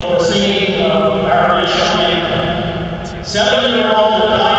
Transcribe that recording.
singing uh, Operation Seven-year-old